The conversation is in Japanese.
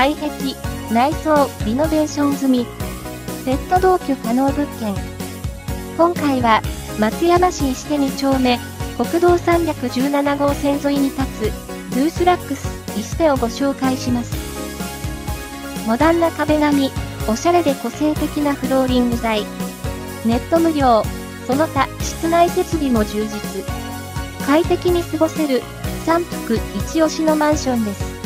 外壁、内装、リノベーション済み。ペット同居可能物件。今回は、松山市石手2丁目、国道317号線沿いに立つ、ルースラックス石手をご紹介します。モダンな壁紙、おしゃれで個性的なフローリング材。ネット無料、その他、室内設備も充実。快適に過ごせる、3服一押しのマンションです。